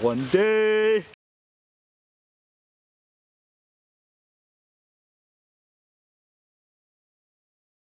One day.